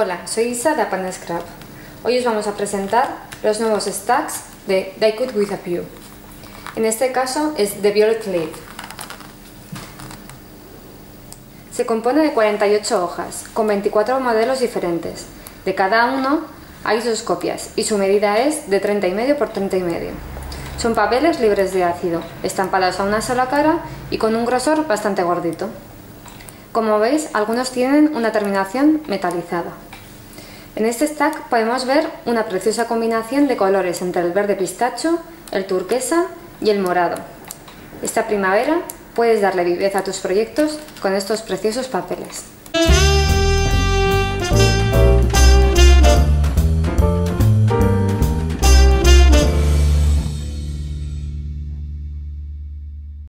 Hola, soy Isa de Scrap. Hoy os vamos a presentar los nuevos stacks de Cut With A View. En este caso es The Violet Leaf. Se compone de 48 hojas, con 24 modelos diferentes. De cada uno hay dos copias y su medida es de 30,5 por 30,5. Son papeles libres de ácido, estampados a una sola cara y con un grosor bastante gordito. Como veis, algunos tienen una terminación metalizada. En este stack podemos ver una preciosa combinación de colores entre el verde pistacho, el turquesa y el morado. Esta primavera puedes darle viveza a tus proyectos con estos preciosos papeles.